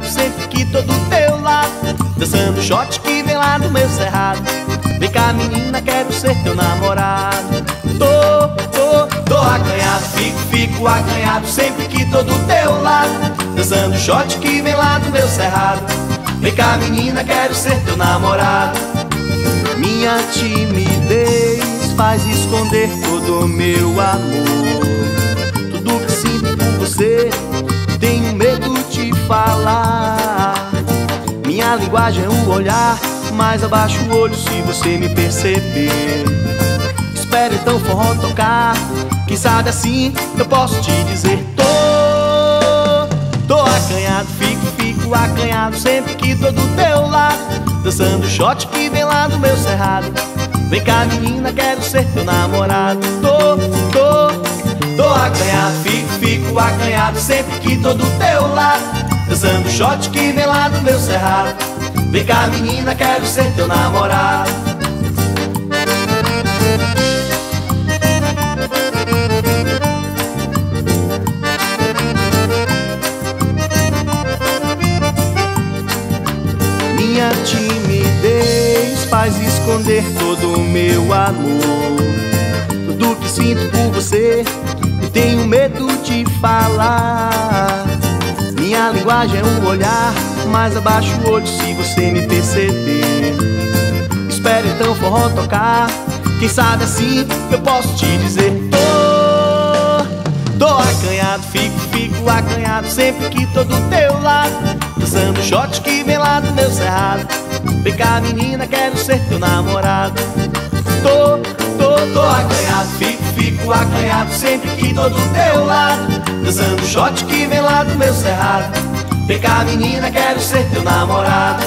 acanhado sempre que tô do teu lado. Dançando shot que vem lá do meu cerrado. Vem cá menina, quero ser teu namorado. Tô, tô, tô acanhado, fico, fico acanhado Sempre que tô do teu lado. Dançando shot que vem lá do meu cerrado. Vem cá menina, quero ser teu namorado. Minha timidez faz esconder todo o meu amor. Tudo que sinto por você falar. Minha linguagem é um olhar Mas abaixo o olho se você me perceber. Espere então o forró tocar Quem sabe assim eu posso te dizer. Tô, tô acanhado, fico, fico acanhado Sempre que tô do teu lado. Dançando shot que vem lá do meu cerrado. Vem cá menina, quero ser teu namorado. Tô, tô, tô acanhado Fico, fico acanhado sempre que tô do teu lado Shot que vem lá do meu cerrado. Vem cá menina, quero ser teu namorado. Minha timidez faz esconder todo o meu amor. Tudo que sinto por você Eu tenho medo de falar Minha linguagem é um olhar Mas abaixo o olho se você me perceber. Espere então o forró tocar Quem sabe assim eu posso te dizer. Tô, tô acanhado, fico, fico acanhado Sempre que tô do teu lado. Dançando shot que vem lá do meu cerrado. Vem cá menina, quero ser teu namorado. Tô, tô, tô acanhado Fico, fico acanhado Sempre que tô do teu lado Dançando shot que vem lá do meu cerrado. Vem cá menina, quero ser teu namorado.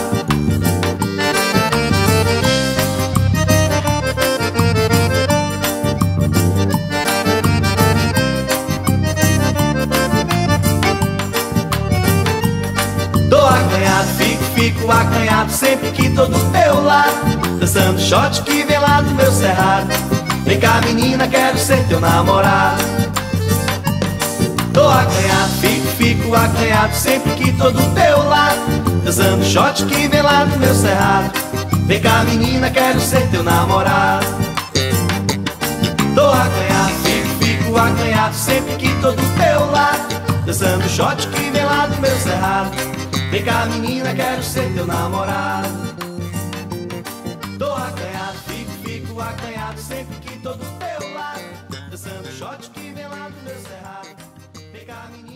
Tô acanhado, fico, fico acanhado Sempre que tô do teu lado. Dançando shot que vem lá do meu cerrado. Vem cá menina, quero ser teu namorado Tô acanhado, fico, fico acanhado Sempre que tô do teu lado. Dançando shot que vem lá do meu cerrado. Vem cá menina, quero ser teu namorado. Tô acanhado, fico, fico acanhado Sempre que tô do teu lado. Dançando shot que vem lá do meu cerrado. Vem cá menina, quero ser teu namorado. Tô acanhado, fico, fico acanhado Sempre que tô do camini